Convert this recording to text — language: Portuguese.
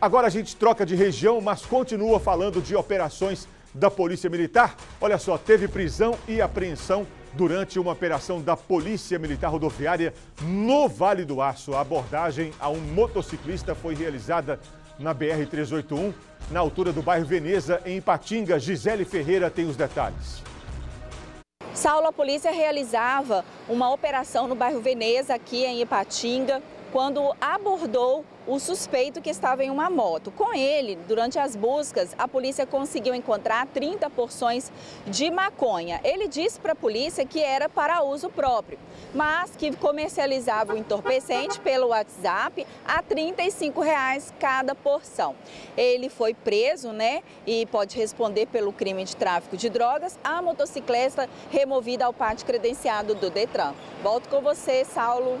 Agora a gente troca de região, mas continua falando de operações da Polícia Militar. Olha só, teve prisão e apreensão durante uma operação da Polícia Militar Rodoviária no Vale do Aço. A abordagem a um motociclista foi realizada na BR-381, na altura do bairro Veneza, em Ipatinga. Gisele Ferreira tem os detalhes. Saulo, a polícia realizava uma operação no bairro Veneza, aqui em Ipatinga, quando abordou o suspeito que estava em uma moto. Com ele, durante as buscas, a polícia conseguiu encontrar 30 porções de maconha. Ele disse para a polícia que era para uso próprio, mas que comercializava o entorpecente pelo WhatsApp a 35 reais cada porção. Ele foi preso, né, e pode responder pelo crime de tráfico de drogas. A motocicleta removida ao pátio credenciado do Detran. Volto com você, Saulo.